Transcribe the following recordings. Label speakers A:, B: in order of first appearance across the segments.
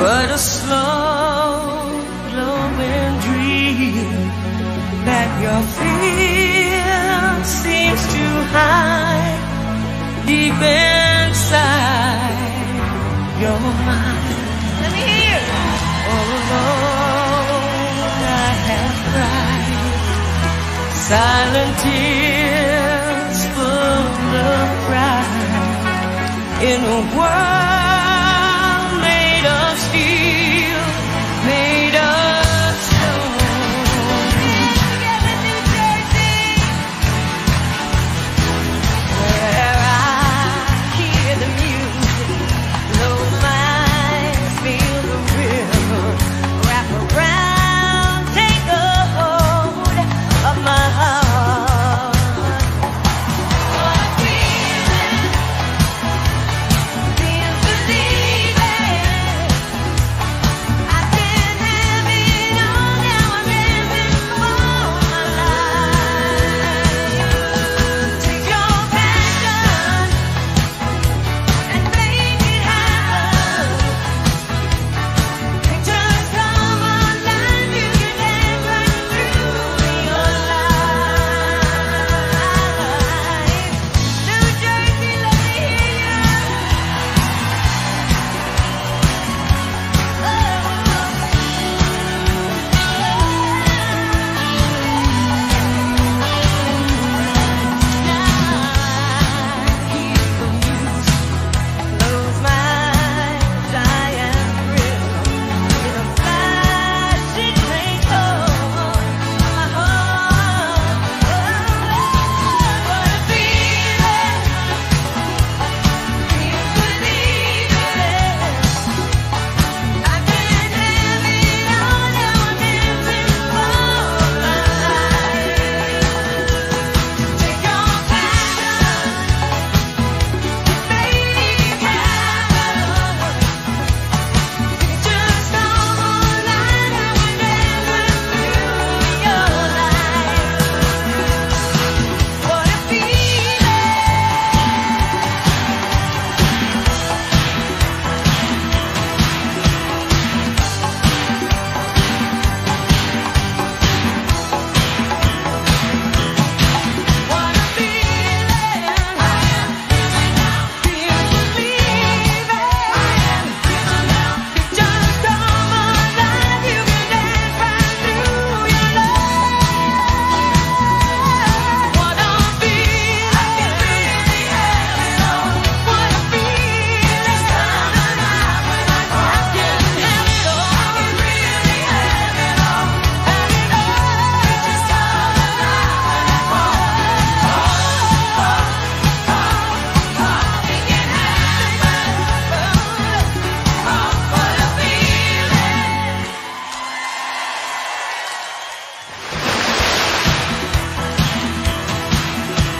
A: but a slow glowing dream that your fear seems to hide deep inside your mind.
B: Let me hear.
A: All I have cried silent tears full of pride in a world.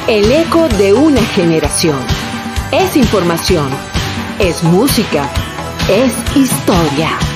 C: El eco de una generación. Es información. Es música. Es historia.